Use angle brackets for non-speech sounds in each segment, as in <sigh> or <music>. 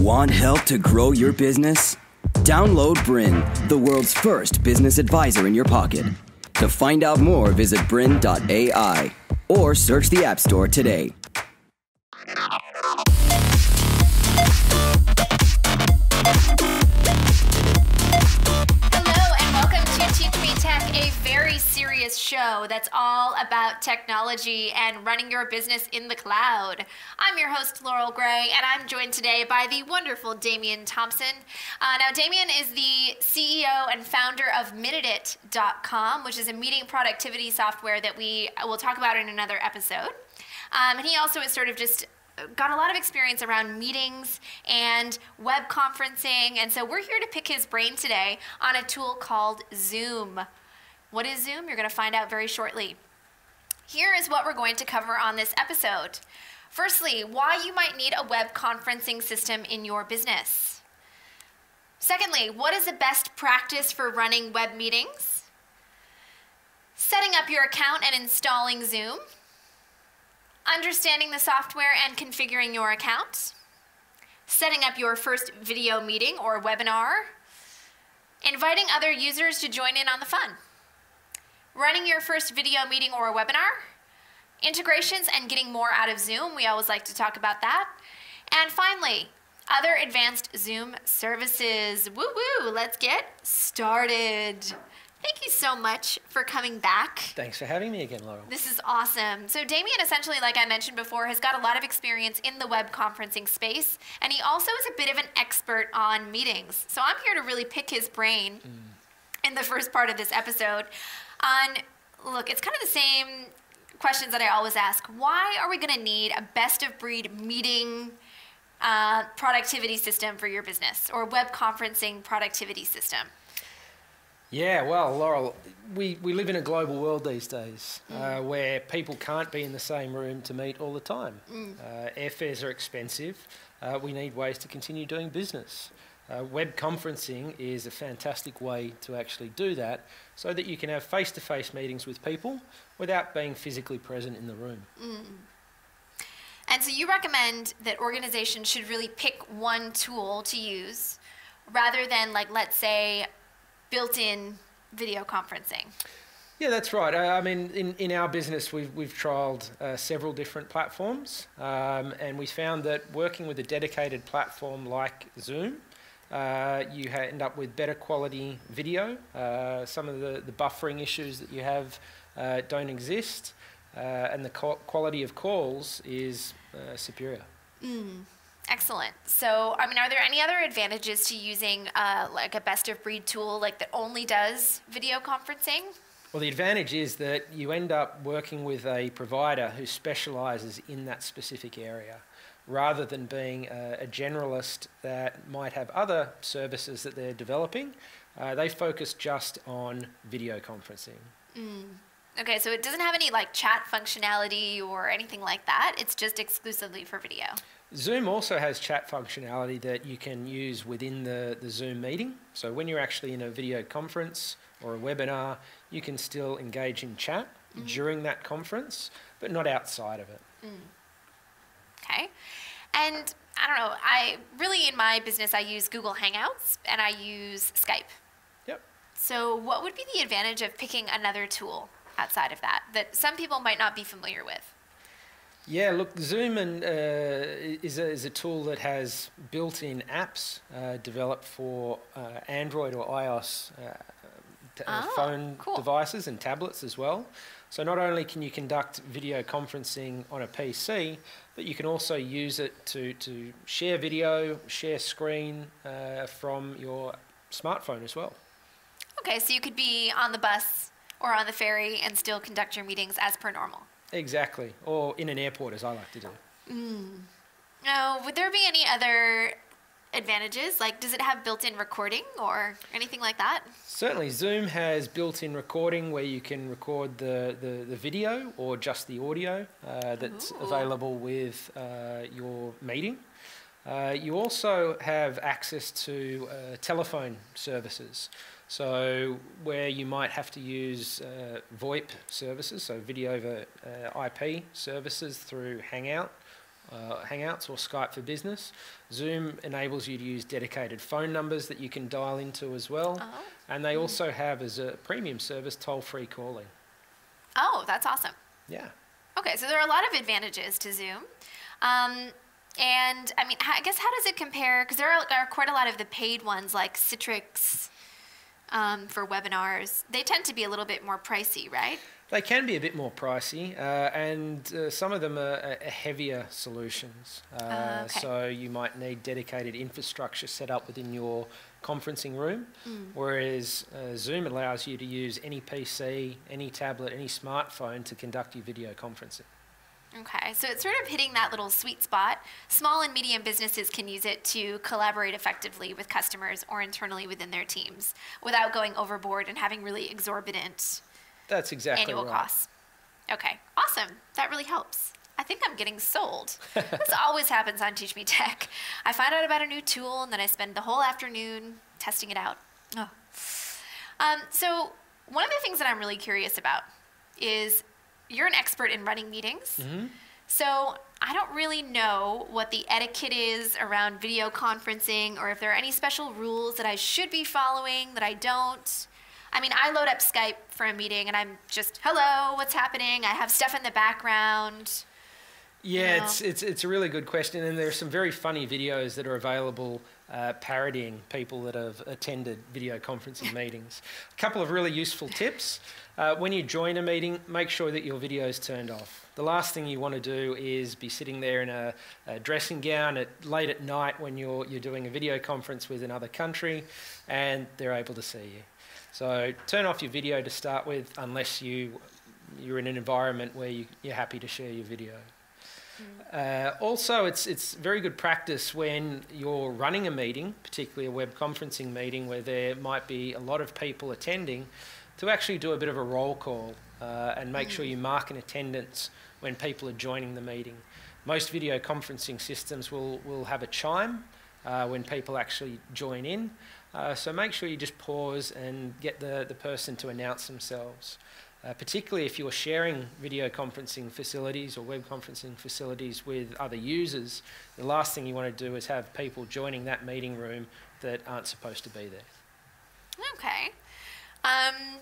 Want help to grow your business? Download BRiN, the world's first business advisor in your pocket. To find out more, visit bryn.ai or search the App Store today. A very serious show that's all about technology and running your business in the cloud. I'm your host, Laurel Grey, and I'm joined today by the wonderful Damien Thomson. Uh, now, Damien is the CEO and founder of Minutit.com, which is a meeting productivity software that we will talk about in another episode. Um, and he also is sort of just got a lot of experience around meetings and web conferencing. And so we're here to pick his brain today on a tool called Zoom. What is Zoom? You're going to find out very shortly. Here is what we're going to cover on this episode. Firstly, why you might need a web conferencing system in your business. Secondly, what is the best practice for running web meetings? Setting up your account and installing Zoom understanding the software and configuring your account, setting up your first video meeting or webinar, inviting other users to join in on the fun, running your first video meeting or a webinar, integrations and getting more out of Zoom. We always like to talk about that. And finally, other advanced Zoom services. Woo woo, let's get started. Thank you so much for coming back. Thanks for having me again, Laurel. This is awesome. So, Damien, essentially, like I mentioned before, has got a lot of experience in the web conferencing space, and he also is a bit of an expert on meetings. So, I'm here to really pick his brain mm. in the first part of this episode on look, it's kind of the same questions that I always ask. Why are we going to need a best of breed meeting? Uh, productivity system for your business or web conferencing productivity system? Yeah, well, Laurel, we, we live in a global world these days mm. uh, where people can't be in the same room to meet all the time. Mm. Uh, airfares are expensive. Uh, we need ways to continue doing business. Uh, web conferencing is a fantastic way to actually do that so that you can have face to face meetings with people without being physically present in the room. Mm. And so you recommend that organizations should really pick one tool to use rather than, like, let's say, built-in video conferencing. Yeah, that's right. Uh, I mean, in, in our business, we've, we've trialled uh, several different platforms, um, and we found that working with a dedicated platform like Zoom, uh, you end up with better quality video. Uh, some of the, the buffering issues that you have uh, don't exist, uh, and the quality of calls is superior. Mm. Excellent. So, I mean, are there any other advantages to using uh, like a best of breed tool like that only does video conferencing? Well, the advantage is that you end up working with a provider who specialises in that specific area rather than being a, a, generalist that might have other services that they're developing. Uh, they focus just on video conferencing. Mm. Okay, so it doesn't have any like chat functionality or anything like that. It's just exclusively for video. Zoom also has chat functionality that you can use within the, the Zoom meeting. So when you're actually in a video conference or a webinar, you can still engage in chat mm. during that conference, but not outside of it. Mm. Okay. And I don't know, I really in my business I use Google Hangouts and I use Skype. Yep. So what would be the advantage of picking another tool outside of that that some people might not be familiar with? Yeah, look, Zoom and, uh, is, a, is a tool that has built-in apps uh, developed for uh, Android or iOS uh, oh, phone cool. devices and tablets as well. So not only can you conduct video conferencing on a PC, but you can also use it to, to share video, share screen uh, from your smartphone as well. Okay, so you could be on the bus or on the ferry and still conduct your meetings as per normal. Exactly, or in an airport, as I like to do. Mm. Now, would there be any other advantages? Like, does it have built-in recording or anything like that? Certainly, Zoom has built-in recording where you can record the, the, the video or just the audio uh, that's Ooh. available with uh, your meeting. Uh, you also have access to uh, telephone services. So where you might have to use uh, VoIP services, so video over uh, IP services through Hangout uh, Hangouts or Skype for Business. Zoom enables you to use dedicated phone numbers that you can dial into as well. Oh. And they mm. also have, as a premium service, toll free calling. Oh, that's awesome. Yeah. Okay, so there are a lot of advantages to Zoom. Um, and I mean, I guess how does it compare? Because there are, are, quite a lot of the paid ones like Citrix um, for webinars. They tend to be a little bit more pricey, right? They can be a bit more pricey, uh, and uh, some of them are, are heavier solutions. Uh, uh, okay. So you might need dedicated infrastructure set up within your conferencing room, mm. whereas uh, Zoom allows you to use any PC, any tablet, any smartphone to conduct your video conferencing. Okay, so it's sort of hitting that little sweet spot. Small and medium businesses can use it to collaborate effectively with customers or internally within their teams without going overboard and having really exorbitant That's exactly annual right. costs. Okay, awesome. That really helps. I think I'm getting sold. <laughs> this always happens on Teach Me Tech. I find out about a new tool and then I spend the whole afternoon testing it out. Oh. Um, so, one of the things that I'm really curious about is you're an expert in running meetings. Mm-hmm. So I don't really know what the etiquette is around video conferencing or if there are any special rules that I should be following that I don't. I mean, I load up Skype for a meeting and I'm just, hello, what's happening? I have stuff in the background. Yeah, you know? it's, it's, it's a really good question, and there are some very funny videos that are available uh, parodying people that have attended video conferencing <laughs> meetings. A couple of really useful tips. Uh, when you join a meeting, make sure that your video is turned off. The last thing you want to do is be sitting there in a, a dressing gown at, late at night when you're, you're doing a video conference with another country and they're able to see you. So turn off your video to start with unless you, you're in an environment where you, you're happy to share your video. Uh, also, it's, it's very good practice when you're running a meeting, particularly a web conferencing meeting where there might be a lot of people attending, to actually do a bit of a roll call uh, and make mm. sure you mark an attendance when people are joining the meeting. Most video conferencing systems will, will have a chime uh, when people actually join in. Uh, so make sure you just pause and get the, the person to announce themselves. Uh, particularly if you're sharing video conferencing facilities or web conferencing facilities with other users, the last thing you want to do is have people joining that meeting room that aren't supposed to be there. Okay. Um,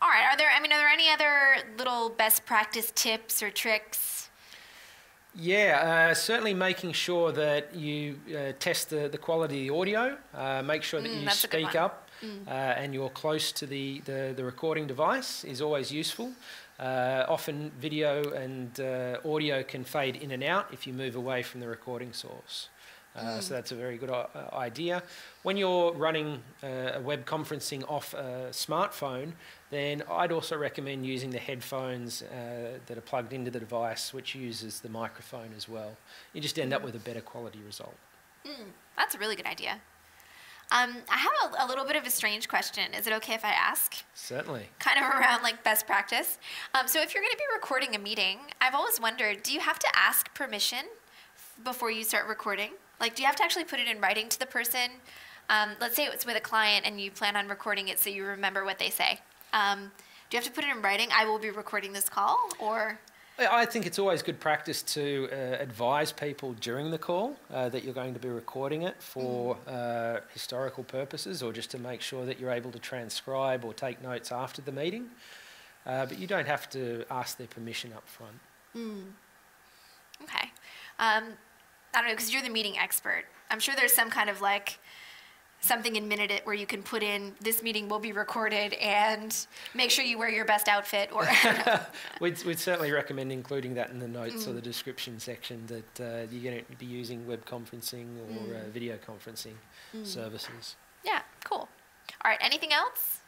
all right. Are there? I mean, are there any other little best practice tips or tricks? Yeah, uh, certainly making sure that you uh, test the, the quality of the audio. Uh, make sure that mm, you speak up mm. uh, and you're close to the, the, the, recording device is always useful. Uh, often video and uh, audio can fade in and out if you move away from the recording source. Uh, mm. So that's a very good uh, idea. When you're running uh, a web conferencing off a smartphone, then I'd also recommend using the headphones that are plugged into the device, which uses the microphone as well. You just end up with a better quality result. Mm. That's a really good idea. Um, I have a, a, little bit of a strange question. Is it okay if I ask? Certainly. Kind of around like best practice. Um, so if you're going to be recording a meeting, I've always wondered, do you have to ask permission before you start recording? Like, do you have to actually put it in writing to the person? Um, let's say it's with a client and you plan on recording it so you remember what they say. Um, do you have to put it in writing? I will be recording this call, or I think it's always good practice to uh, advise people during the call uh, that you're going to be recording it for mm. uh, historical purposes or just to make sure that you're able to transcribe or take notes after the meeting. Uh, but you don't have to ask their permission up front. Mm. Okay. Um, I don't know, because you're the meeting expert. I'm sure there's some kind of like something in Minute It where you can put in this meeting will be recorded and make sure you wear your best outfit or <laughs> <laughs> we'd, we'd certainly recommend including that in the notes mm. or the description section that uh, you're going to be using web conferencing or mm. uh, video conferencing mm. services. Yeah, cool. All right, anything else?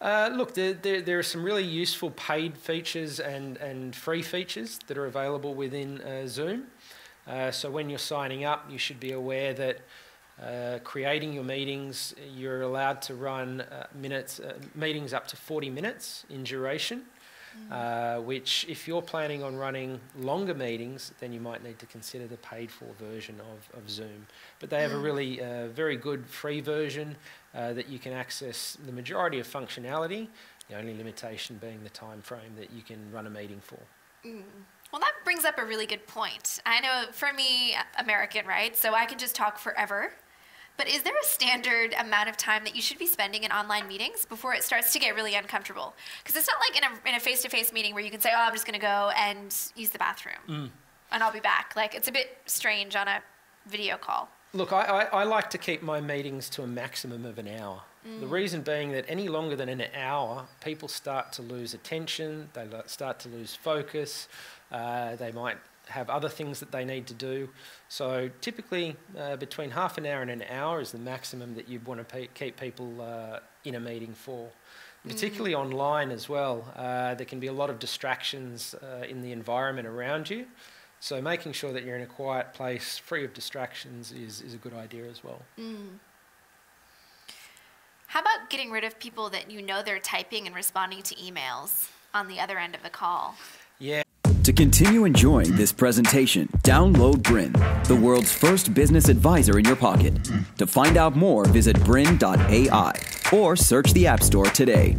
Uh, look, there, there, there, are some really useful paid features and, and free features that are available within uh, Zoom. Uh, so when you're signing up, you should be aware that uh, creating your meetings, you're allowed to run uh, minutes, uh, meetings up to 40 minutes in duration, mm. which if you're planning on running longer meetings, then you might need to consider the paid for version of, of Zoom. But they have mm. a really uh, very good free version uh, that you can access the majority of functionality, the only limitation being the time frame that you can run a meeting for. Mm. Well, that brings up a really good point. I know for me, American, right? So I can just talk forever. But is there a standard amount of time that you should be spending in online meetings before it starts to get really uncomfortable? Because it's not like in a, in a face-to-face meeting where you can say, "Oh, I'm just going to go and use the bathroom, mm. and I'll be back." Like it's a bit strange on a video call. Look, I, I, I like to keep my meetings to a maximum of an hour. Mm. The reason being that any longer than an hour, people start to lose attention, they start to lose focus, uh, they might have other things that they need to do. So typically, uh, between half an hour and an hour is the maximum that you'd want to pe- keep people uh, in a meeting for. Mm. Particularly online as well, uh, there can be a lot of distractions uh, in the environment around you. So making sure that you're in a quiet place, free of distractions, is, is a good idea as well. Mm. How about getting rid of people that you know they're typing and responding to emails on the other end of the call? Yeah. To continue enjoying this presentation, download BRiN, the world's first business advisor in your pocket. To find out more, visit bryn.ai or search the App Store today.